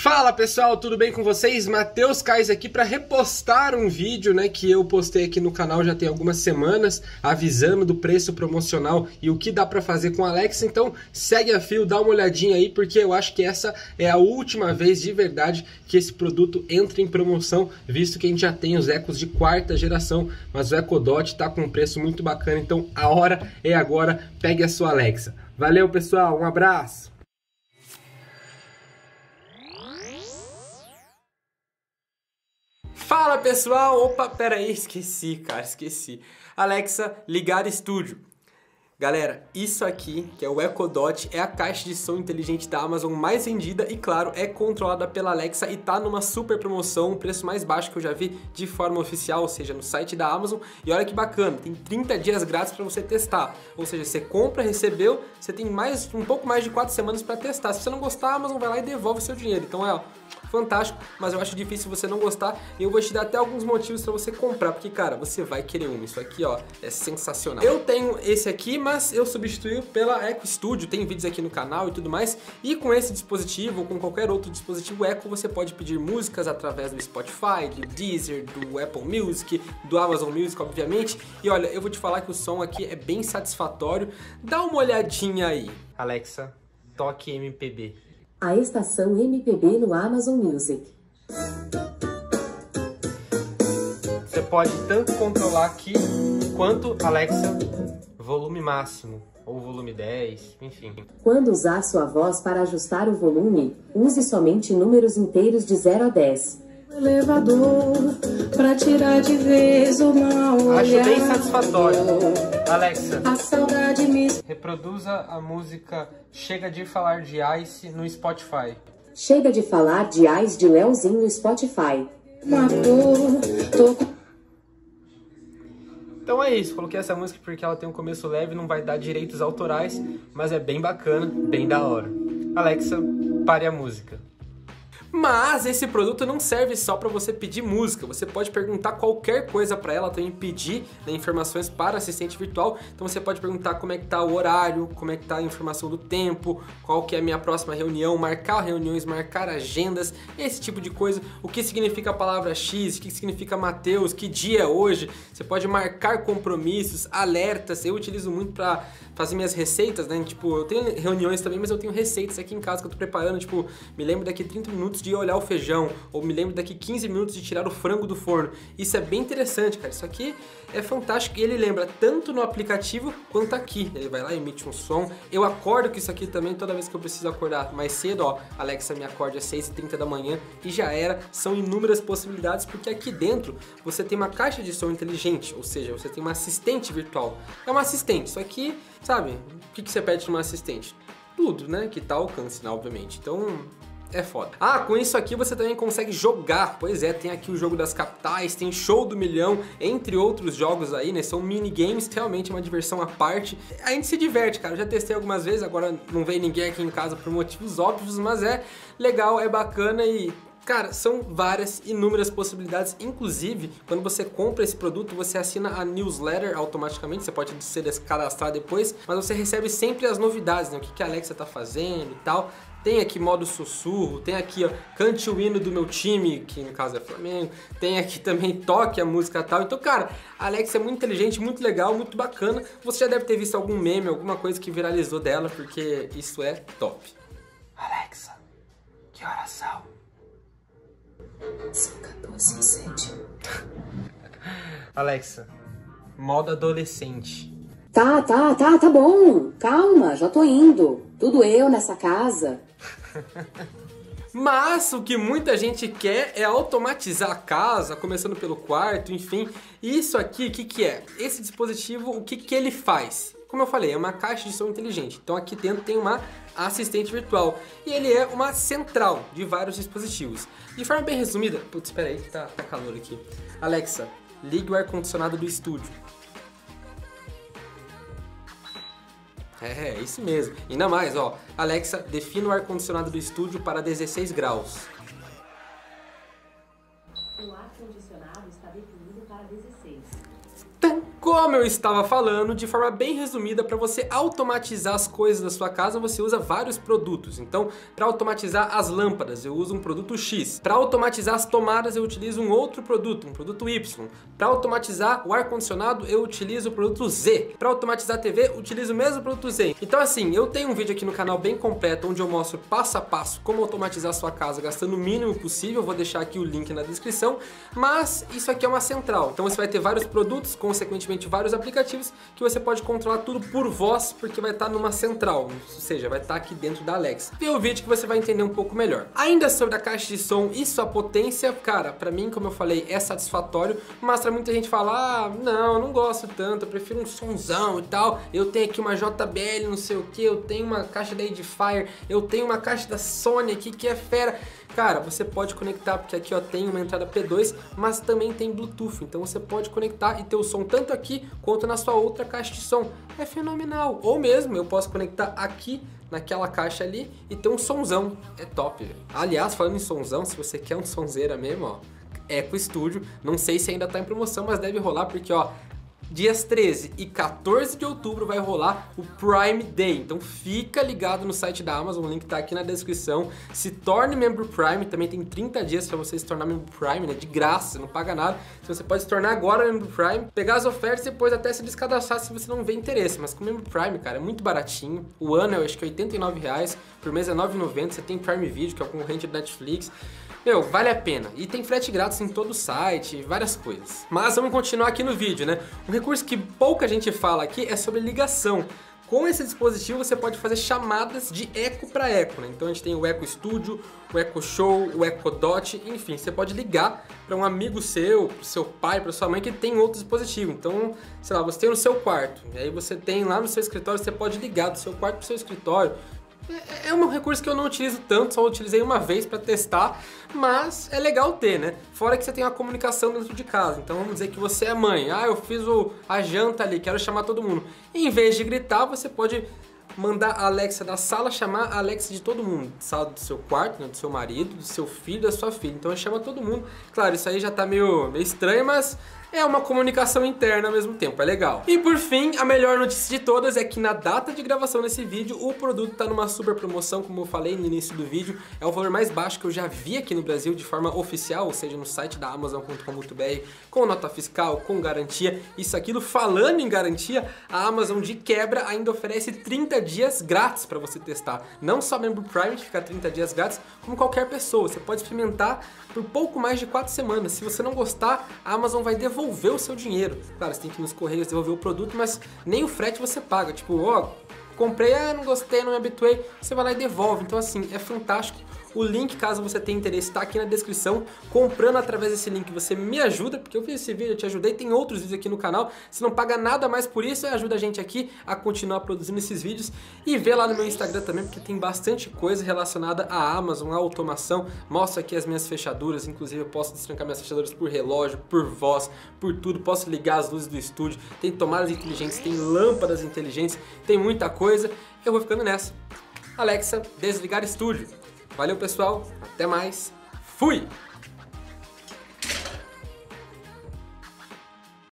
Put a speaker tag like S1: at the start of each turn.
S1: Fala pessoal, tudo bem com vocês? Matheus Kais aqui para repostar um vídeo né, que eu postei aqui no canal já tem algumas semanas, avisando do preço promocional e o que dá para fazer com a Alexa. Então segue a fio, dá uma olhadinha aí, porque eu acho que essa é a última vez de verdade que esse produto entra em promoção, visto que a gente já tem os Ecos de quarta geração, mas o Echo Dot está com um preço muito bacana, então a hora é agora, pegue a sua Alexa. Valeu pessoal, um abraço! Fala pessoal! Opa, pera aí, esqueci, cara, esqueci. Alexa, ligar estúdio. Galera, isso aqui, que é o Echo Dot, é a caixa de som inteligente da Amazon mais vendida e, claro, é controlada pela Alexa e tá numa super promoção, o preço mais baixo que eu já vi de forma oficial, ou seja, no site da Amazon. E olha que bacana, tem 30 dias grátis para você testar. Ou seja, você compra, recebeu, você tem mais um pouco mais de 4 semanas para testar. Se você não gostar, a Amazon vai lá e devolve o seu dinheiro. Então é, ó, fantástico, mas eu acho difícil você não gostar e eu vou te dar até alguns motivos para você comprar, porque cara, você vai querer um. Isso aqui, ó, é sensacional. Eu tenho esse aqui, mas eu substituí pela Echo Studio, tem vídeos aqui no canal e tudo mais. E com esse dispositivo ou com qualquer outro dispositivo Echo, você pode pedir músicas através do Spotify, do Deezer, do Apple Music, do Amazon Music, obviamente. E olha, eu vou te falar que o som aqui é bem satisfatório. Dá uma olhadinha aí. Alexa, toque MPB
S2: a estação MPB no Amazon Music.
S1: Você pode tanto controlar aqui quanto Alexa volume máximo ou volume 10, enfim.
S2: Quando usar sua voz para ajustar o volume, use somente números inteiros de 0 a 10
S3: elevador pra tirar de vez o mal
S1: Acho bem satisfatório. Alexa,
S3: a saudade me...
S1: reproduza a música Chega de Falar de Ice no Spotify.
S2: Chega de Falar de Ice de Leozinho no Spotify.
S3: Matou, tô...
S1: Então é isso, coloquei essa música porque ela tem um começo leve, não vai dar direitos autorais, mas é bem bacana, bem da hora. Alexa, pare a música. Mas esse produto não serve só para você pedir música, você pode perguntar qualquer coisa para ela, também pedir né, informações para assistente virtual. Então você pode perguntar como é que tá o horário, como é que tá a informação do tempo, qual que é a minha próxima reunião, marcar reuniões, marcar agendas, esse tipo de coisa. O que significa a palavra X, o que significa Mateus, que dia é hoje. Você pode marcar compromissos, alertas. Eu utilizo muito para fazer minhas receitas, né? Tipo, eu tenho reuniões também, mas eu tenho receitas aqui em casa que eu tô preparando, tipo, me lembro daqui 30 minutos minutos de olhar o feijão, ou me lembro daqui 15 minutos de tirar o frango do forno. Isso é bem interessante, cara. Isso aqui é fantástico e ele lembra tanto no aplicativo quanto aqui. Ele vai lá emite um som. Eu acordo com isso aqui também toda vez que eu preciso acordar mais cedo, ó. Alexa me acorde às 6h30 da manhã e já era. São inúmeras possibilidades porque aqui dentro você tem uma caixa de som inteligente, ou seja, você tem uma assistente virtual. É uma assistente, isso aqui, sabe? O que, que você pede de uma assistente? Tudo, né? Que tá ao alcance, né? Obviamente. Então, é foda. Ah, com isso aqui você também consegue jogar. Pois é, tem aqui o jogo das capitais, tem show do milhão, entre outros jogos aí, né? São minigames, realmente uma diversão à parte. A gente se diverte, cara. Eu já testei algumas vezes, agora não veio ninguém aqui em casa por motivos óbvios, mas é legal, é bacana e Cara, são várias, inúmeras possibilidades. Inclusive, quando você compra esse produto, você assina a newsletter automaticamente. Você pode se cadastrar depois, mas você recebe sempre as novidades, né? O que, que a Alexa tá fazendo e tal. Tem aqui modo sussurro, tem aqui, ó, cante o hino do meu time, que no caso é Flamengo. Tem aqui também toque a música tal. Então, cara, a Alexa é muito inteligente, muito legal, muito bacana. Você já deve ter visto algum meme, alguma coisa que viralizou dela, porque isso é top. Alexa, que horas são?
S2: São 14 e 7.
S1: Alexa, modo adolescente.
S2: Tá, tá, tá, tá bom. Calma, já tô indo. Tudo eu nessa casa.
S1: Mas o que muita gente quer é automatizar a casa, começando pelo quarto, enfim. Isso aqui, o que, que é? Esse dispositivo, o que, que ele faz? Como eu falei, é uma caixa de som inteligente. Então aqui dentro tem uma assistente virtual. E ele é uma central de vários dispositivos. De forma bem resumida, putz, espera aí que tá, tá calor aqui. Alexa, ligue o ar-condicionado do estúdio. É, é isso mesmo. Ainda mais, ó. Alexa, defina o ar-condicionado do estúdio para 16 graus. Como eu estava falando, de forma bem resumida, para você automatizar as coisas da sua casa, você usa vários produtos. Então, para automatizar as lâmpadas, eu uso um produto X. Para automatizar as tomadas, eu utilizo um outro produto, um produto Y. Para automatizar o ar-condicionado, eu utilizo o produto Z. Para automatizar a TV, utilizo o mesmo produto Z. Então, assim, eu tenho um vídeo aqui no canal bem completo, onde eu mostro passo a passo como automatizar a sua casa gastando o mínimo possível. Vou deixar aqui o link na descrição. Mas isso aqui é uma central. Então, você vai ter vários produtos, consequentemente vários aplicativos, que você pode controlar tudo por voz, porque vai estar numa central. Ou seja, vai estar aqui dentro da Alexa. Vê o vídeo que você vai entender um pouco melhor. Ainda sobre a caixa de som e sua potência, cara, para mim, como eu falei, é satisfatório, mas pra muita gente falar, ah, não, não gosto tanto, eu prefiro um sonzão e tal. Eu tenho aqui uma JBL, não sei o que, eu tenho uma caixa da Edifier, eu tenho uma caixa da Sony aqui que é fera. Cara, você pode conectar, porque aqui ó, tem uma entrada P2, mas também tem Bluetooth. Então você pode conectar e ter o som tanto aqui quanto na sua outra caixa de som. É fenomenal. Ou mesmo, eu posso conectar aqui naquela caixa ali e ter um sonzão. É top. Aliás, falando em sonzão, se você quer um sonzeira mesmo, ó, Eco Studio. Não sei se ainda tá em promoção, mas deve rolar porque, ó, dias 13 e 14 de outubro vai rolar o Prime Day. Então fica ligado no site da Amazon, o link tá aqui na descrição. Se torne membro Prime, também tem 30 dias para você se tornar membro Prime, né? De graça, não paga nada. Então você pode se tornar agora membro Prime, pegar as ofertas e depois até se descadastrar se você não vê interesse. Mas com membro Prime, cara, é muito baratinho. O ano eu acho que é 89 reais, por mês é 9,90. Você tem Prime Video, que é o concorrente da Netflix. Meu, vale a pena. E tem frete grátis em todo o site, várias coisas. Mas vamos continuar aqui no vídeo, né? Um recurso que pouca gente fala aqui é sobre ligação. Com esse dispositivo você pode fazer chamadas de eco para eco, né? Então a gente tem o Eco Studio, o Eco Show, o Eco Dot, enfim, você pode ligar para um amigo seu, pro seu pai, para sua mãe que tem outro dispositivo. Então, sei lá, você tem no seu quarto, e aí você tem lá no seu escritório, você pode ligar do seu quarto pro seu escritório é, é um recurso que eu não utilizo tanto, só utilizei uma vez para testar, mas é legal ter, né? Fora que você tem uma comunicação dentro de casa. Então vamos dizer que você é mãe. Ah, eu fiz o, a janta ali, quero chamar todo mundo. em vez de gritar, você pode mandar a Alexa da sala chamar a Alexa de todo mundo. Sala do seu quarto, né, do seu marido, do seu filho, da sua filha. Então chama todo mundo. Claro, isso aí já tá meio, meio estranho, mas é uma comunicação interna ao mesmo tempo, é legal. E por fim, a melhor notícia de todas é que na data de gravação desse vídeo, o produto tá numa super promoção, como eu falei no início do vídeo, é o valor mais baixo que eu já vi aqui no Brasil de forma oficial, ou seja, no site da Amazon.com.br, com nota fiscal, com garantia, isso aquilo. Falando em garantia, a Amazon de quebra ainda oferece 30 dias grátis para você testar. Não só membro Prime que fica 30 dias grátis, como qualquer pessoa. Você pode experimentar por pouco mais de 4 semanas. Se você não gostar, a Amazon vai devolver devolver o seu dinheiro. Claro, você tem que ir nos correios devolver o produto, mas nem o frete você paga. Tipo, ó, comprei, ah, não gostei, não me habituei, você vai lá e devolve. Então, assim, é fantástico. O link, caso você tenha interesse, está aqui na descrição. Comprando através desse link, você me ajuda, porque eu fiz esse vídeo, eu te ajudei. Tem outros vídeos aqui no canal. Você não paga nada mais por isso, ajuda a gente aqui a continuar produzindo esses vídeos. E vê lá no meu Instagram também, porque tem bastante coisa relacionada à Amazon, à automação. Mostro aqui as minhas fechaduras, inclusive eu posso destrancar minhas fechaduras por relógio, por voz, por tudo. Posso ligar as luzes do estúdio. Tem tomadas inteligentes, tem lâmpadas inteligentes, tem muita coisa. Eu vou ficando nessa. Alexa, desligar estúdio. Valeu, pessoal. Até mais. Fui!